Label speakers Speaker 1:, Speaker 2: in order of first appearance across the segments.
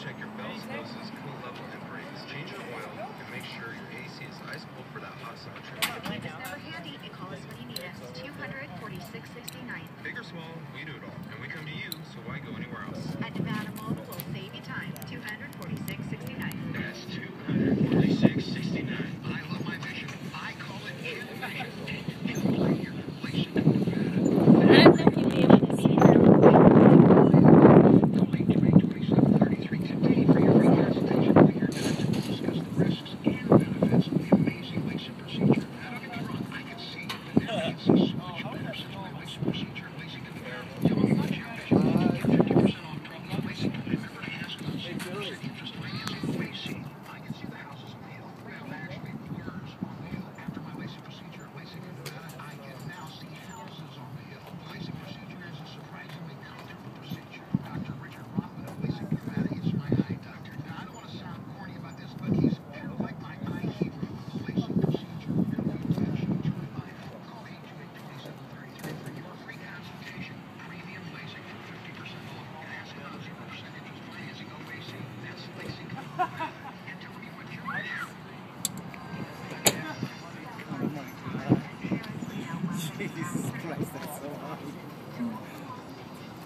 Speaker 1: check your belts, hoses, cool level, and brakes. Change your oil, and make sure your AC is ice cold for that hot summer trip.
Speaker 2: Keep right handy call us when you need us. 200
Speaker 1: Big or small, we do it all. And we come to you, so why go anywhere else?
Speaker 2: At Nevada Mobile, we'll save you time.
Speaker 1: 246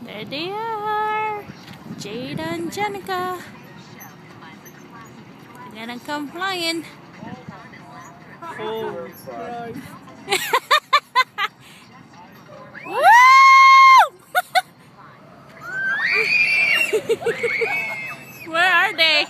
Speaker 1: There
Speaker 3: they are. Jaeda and Jennica. They're gonna come flying.
Speaker 4: Oh, Christ.
Speaker 3: Where are they?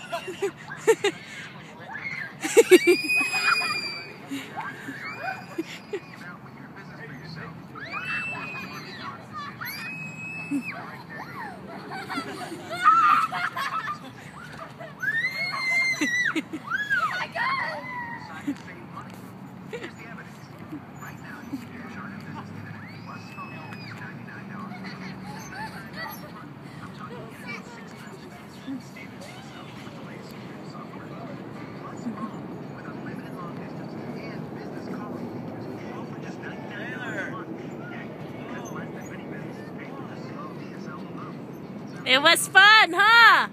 Speaker 3: It was fun, huh?